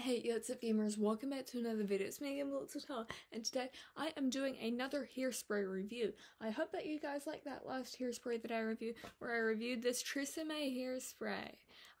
Hey, what's up gamers? Welcome back to another video. It's me again, Blitzatah, and today I am doing another hairspray review. I hope that you guys like that last hairspray that I reviewed, where I reviewed this Tresemme hairspray.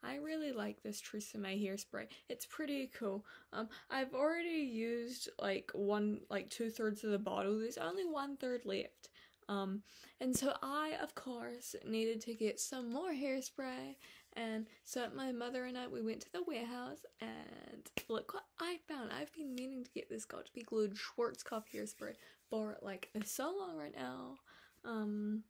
I really like this Tresemme hairspray. It's pretty cool. Um, I've already used like one, like two thirds of the bottle. There's only one third left. Um, and so I, of course, needed to get some more hairspray and so my mother and I we went to the warehouse and look what I found. I've been meaning to get this got2b glued Schwarzkopf hairspray for like so long right now. Um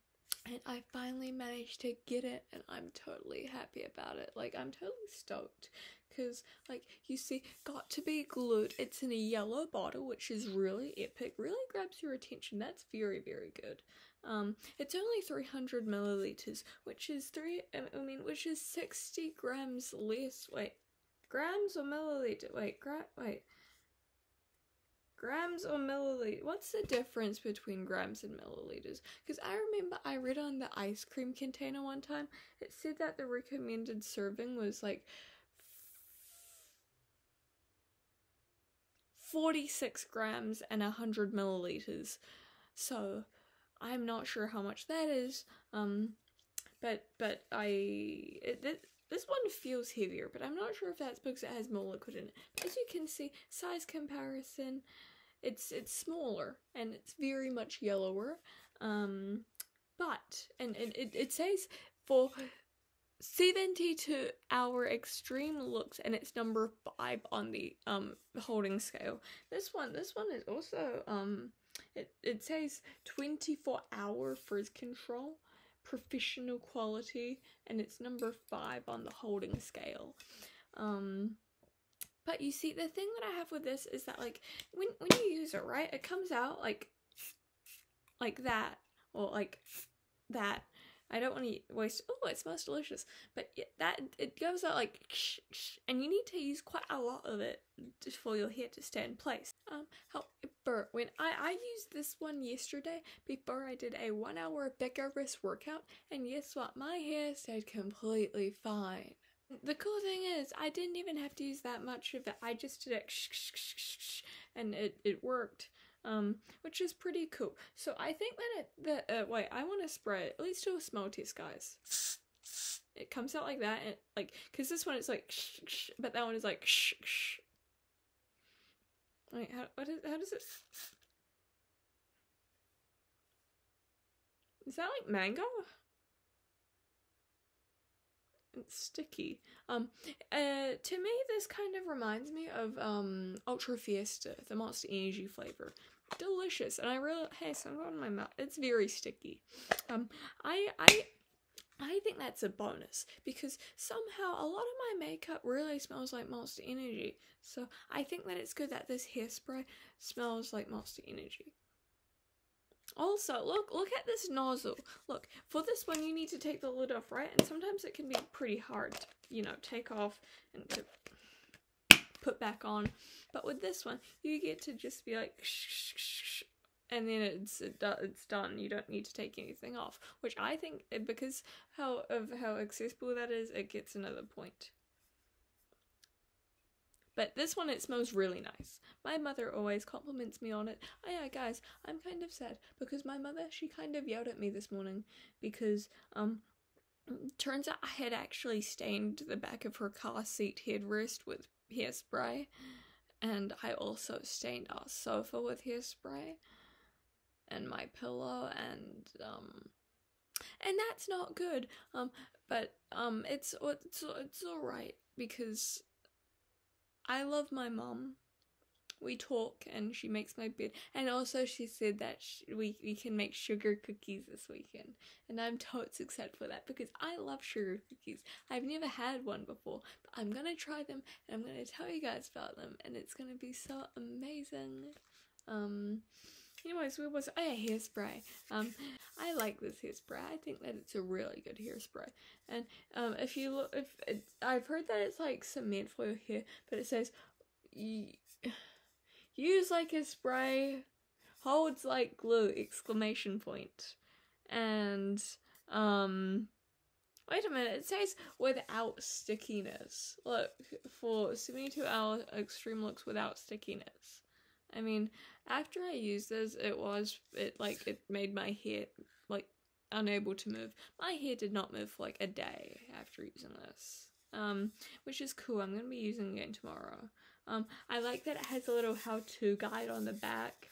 and I finally managed to get it and I'm totally happy about it. Like I'm totally stoked because like you see got2b glued. It's in a yellow bottle which is really epic. Really grabs your attention. That's very very good. Um, it's only 300 milliliters, which is three. I mean, which is 60 grams less. Wait, grams or milliliter? Wait, gra- wait. Grams or milliliter? What's the difference between grams and milliliters? Because I remember I read on the ice cream container one time. It said that the recommended serving was like 46 grams and 100 milliliters. So I'm not sure how much that is. Um, but but I it, it, this one feels heavier, but I'm not sure if that's because it has more liquid in it. But as you can see, size comparison, it's it's smaller and it's very much yellower. Um, but and, and it, it says for 72 hour extreme looks and it's number 5 on the um holding scale. This one this one is also um it, it says 24 hour frizz control, professional quality, and it's number 5 on the holding scale. Um, but you see, the thing that I have with this is that, like, when, when you use it, right, it comes out like, like that, or like that, I don't want to waste. Oh, it smells delicious. But that it goes out like, and you need to use quite a lot of it for your hair to stay in place. Um, however, when I I used this one yesterday before I did a one hour vigorous workout, and guess what? My hair stayed completely fine. The cool thing is, I didn't even have to use that much of it. I just did it, and it it worked um, which is pretty cool. So I think that it, the, uh, wait, I want to spray it. Let's do a smell test, guys. It comes out like that, and like, cause this one is like, but that one is like. Wait, how, what is, how does it? Is that like mango? It's sticky. Um, uh, to me, this kind of reminds me of um Ultra Fiesta, the Monster Energy flavor. Delicious, and I really hey, some in my mouth. It's very sticky. Um, I I I think that's a bonus because somehow a lot of my makeup really smells like Monster Energy. So I think that it's good that this hairspray smells like Monster Energy. Also, look, look at this nozzle. Look, for this one, you need to take the lid off, right? And sometimes it can be pretty hard to, you know, take off and to put back on. But with this one, you get to just be like, shh, shh, shh, and then it's it's done. You don't need to take anything off, which I think because how of how accessible that is, it gets another point. But this one, it smells really nice. My mother always compliments me on it. Oh yeah, guys, I'm kind of sad because my mother, she kind of yelled at me this morning because, um, turns out I had actually stained the back of her car seat headrest with hairspray. And I also stained our sofa with hairspray and my pillow and, um, and that's not good. Um, but, um, it's, it's, it's alright because I love my mom. We talk and she makes my bed. And also, she said that we, we can make sugar cookies this weekend. And I'm totes excited for that because I love sugar cookies. I've never had one before, but I'm gonna try them and I'm gonna tell you guys about them. And it's gonna be so amazing. Um, Anyways, we was oh yeah, hairspray. Um, I like this hairspray. I think that it's a really good hairspray. And um, if you look, if it, I've heard that it's like cement for your hair, but it says use like a spray, holds like glue! Exclamation point. And um, Wait a minute, it says without stickiness. Look, for 72 hour extreme looks without stickiness. I mean, after I used this, it was, it like, it made my hair, like, unable to move. My hair did not move for like a day after using this. Um, which is cool. I'm gonna be using it tomorrow. Um, I like that it has a little how-to guide on the back,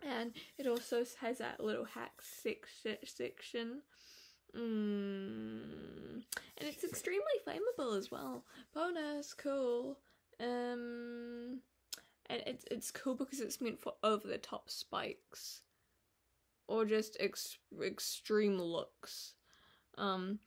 and it also has that little hack section. Mm. And it's extremely flammable as well. Bonus, cool. Um, and it's it's cool because it's meant for over the top spikes, or just ex- extreme looks. Um,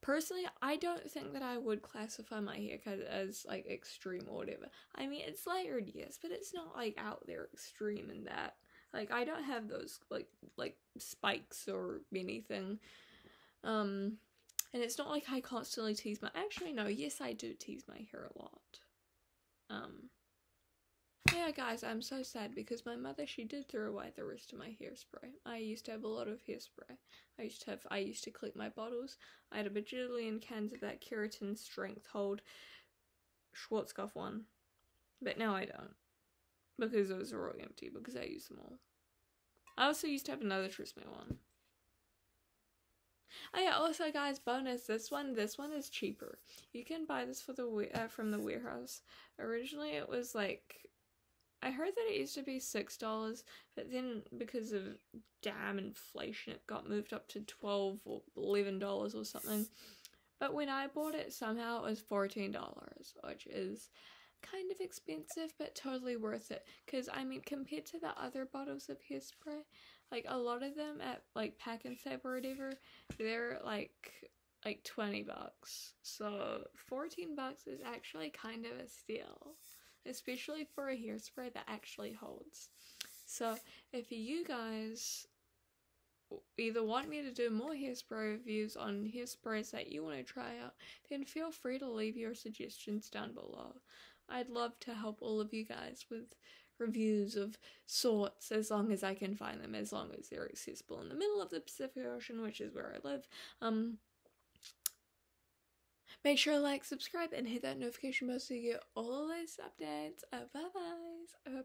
personally, I don't think that I would classify my haircut as like extreme or whatever. I mean, it's layered, yes, but it's not like out there extreme in that. Like I don't have those like like spikes or anything. Um, and it's not like I constantly tease my. Actually, no. Yes, I do tease my hair a lot. Um. Yeah, guys, I'm so sad because my mother she did throw away the rest of my hairspray. I used to have a lot of hairspray. I used to have. I used to collect my bottles. I had a bajillion cans of that keratin strength hold Schwarzkopf one, but now I don't because those are all empty because I used them all. I also used to have another Tresemme one. Oh yeah, also guys, bonus, this one, this one is cheaper. You can buy this for the uh, from the warehouse. Originally it was like I heard that it used to be $6, but then because of damn inflation it got moved up to 12 or $11 or something. But when I bought it somehow it was $14, which is kind of expensive but totally worth it because i mean compared to the other bottles of hairspray like a lot of them at like Pak'nSave or whatever, they're like like 20 bucks. So 14 bucks is actually kind of a steal, especially for a hairspray that actually holds. So if you guys either want me to do more hairspray reviews on hairsprays that you want to try out, then feel free to leave your suggestions down below. I'd love to help all of you guys with reviews of sorts as long as I can find them, as long as they're accessible in the middle of the Pacific Ocean, which is where I live. Um, make sure to like, subscribe, and hit that notification bell so you get all of those updates. Uh, bye bye. Uh,